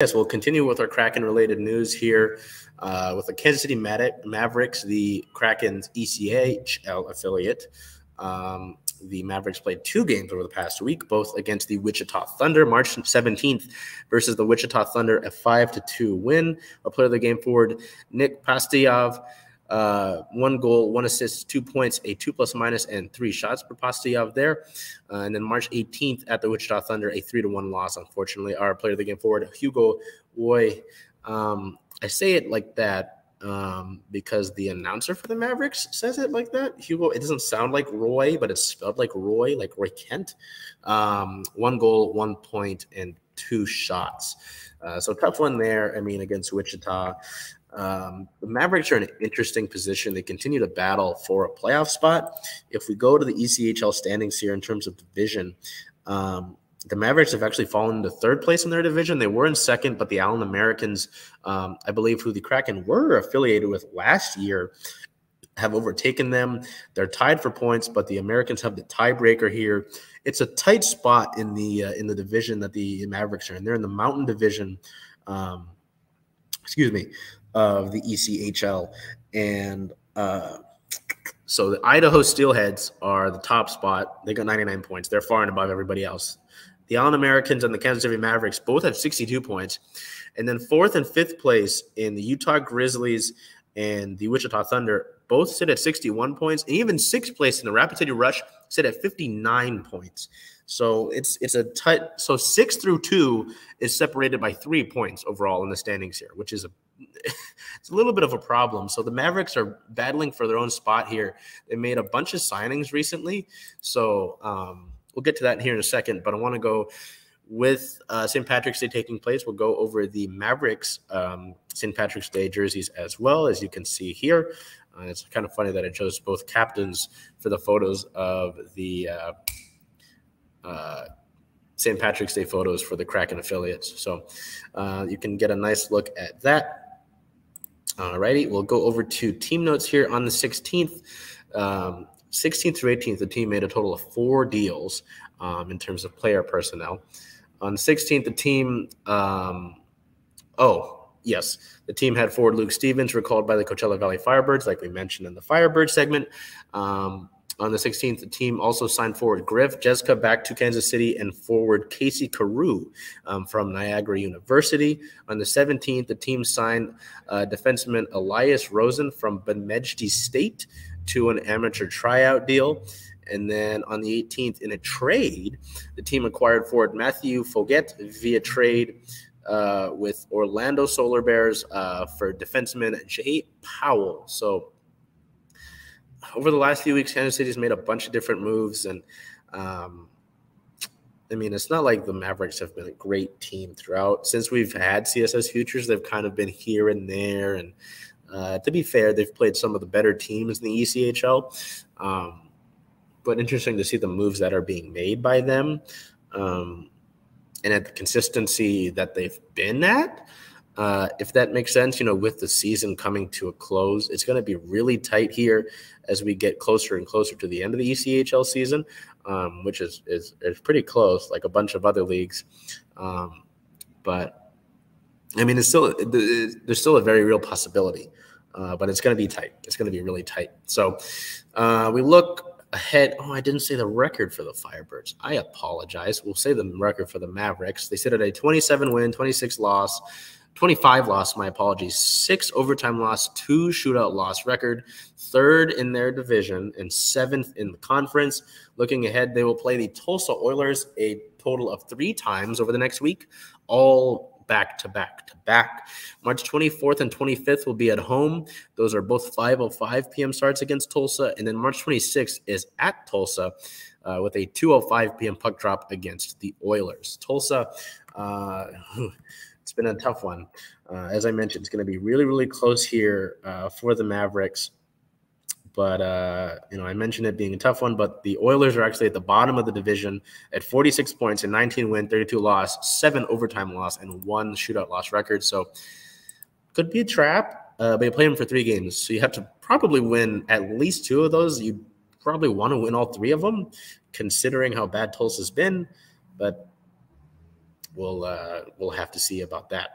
Yes, we'll continue with our Kraken related news here uh, with the Kansas City Mavericks, the Kraken's ECHL affiliate. Um, the Mavericks played two games over the past week, both against the Wichita Thunder, March 17th versus the Wichita Thunder, a 5 to 2 win. A player of the game forward, Nick Pastujov, uh, one goal, one assist, two points, a two plus minus, and three shots for Pastujov there. Uh, and then March 18th at the Wichita Thunder, a three to one loss. Unfortunately, our player of the game forward, Hugo Woy. Um, I say it like that um, because the announcer for the Mavericks says it like that. Hugo, it doesn't sound like Roy, but it's spelled like Roy, like Roy Kent. Um, one goal, one point, and two shots. Uh, so tough one there. I mean, against Wichita. Um, the Mavericks are in an interesting position. They continue to battle for a playoff spot. If we go to the ECHL standings here in terms of division, um, the Mavericks have actually fallen to third place in their division. They were in second, but the Allen Americans, um, I believe, who the Kraken were affiliated with last year, have overtaken them. They're tied for points, but the Americans have the tiebreaker here. It's a tight spot in the uh, in the division that the Mavericks are in. They're in the Mountain Division. Um, excuse me of the ECHL. And uh, so the Idaho Steelheads are the top spot. They got 99 points. They're far and above everybody else. The Allen Americans and the Kansas City Mavericks both have 62 points. And then fourth and fifth place in the Utah Grizzlies and the Wichita Thunder both sit at 61 points. And even sixth place in the Rapid City Rush sit at 59 points. So it's it's a tight. So six through two is separated by three points overall in the standings here, which is a it's a little bit of a problem. So the Mavericks are battling for their own spot here. They made a bunch of signings recently, so um, we'll get to that here in a second. But I want to go with uh, St. Patrick's Day taking place. We'll go over the Mavericks um, St. Patrick's Day jerseys as well, as you can see here. Uh, it's kind of funny that I chose both captains for the photos of the uh, uh, St. Patrick's Day photos for the Kraken affiliates. So uh, you can get a nice look at that. All righty, we'll go over to team notes here on the 16th. Um, 16th through 18th, the team made a total of four deals um, in terms of player personnel. On the 16th, the team, um, oh, yes, the team had forward Luke Stevens recalled by the Coachella Valley Firebirds, like we mentioned in the Firebird segment. Um, on the 16th, the team also signed forward Griff Jeszka back to Kansas City and forward Casey Carew um, from Niagara University. On the 17th, the team signed uh, defenseman Elias Rosen from Bemidji State to an amateur tryout deal. And then on the 18th, in a trade, the team acquired forward Matthew Foget via trade uh, with Orlando Solar Bears uh, for defenseman Jay Powell. So over the last few weeks, Kansas City's made a bunch of different moves, and um, I mean, it's not like the Mavericks have been a great team throughout. Since we've had CSS futures, they've kind of been here and there. And uh, to be fair, they've played some of the better teams in the ECHL. Um, but interesting to see the moves that are being made by them, um, and at the consistency that they've been at. Uh, if that makes sense, you know, with the season coming to a close, it's going to be really tight here as we get closer and closer to the end of the ECHL season, um, which is, is, is pretty close, like a bunch of other leagues. Um, but I mean, it's still there's still a very real possibility, uh, but it's going to be tight. It's going to be really tight. So uh, we look ahead. Oh, I didn't say the record for the Firebirds. I apologize. We'll say the record for the Mavericks. They sit at a 27 win, 26 loss. 25 loss, my apologies, six overtime loss, two shootout loss record, third in their division and seventh in the conference. Looking ahead, they will play the Tulsa Oilers a total of three times over the next week, all back to back to back. March 24th and 25th will be at home. Those are both 5:05 p.m. starts against Tulsa, and then March 26th is at Tulsa uh, with a 2:05 p.m. puck drop against the Oilers. Tulsa. Uh, it's been a tough one. Uh, as I mentioned, it's going to be really, really close here uh, for the Mavericks. But uh, you know, I mentioned it being a tough one. But the Oilers are actually at the bottom of the division at 46 points and 19 win, 32 loss, seven overtime loss, and one shootout loss record. So could be a trap. Uh, but you play them for three games, so you have to probably win at least two of those. You probably want to win all three of them, considering how bad Tulsa's been. But we'll uh, we'll have to see about that.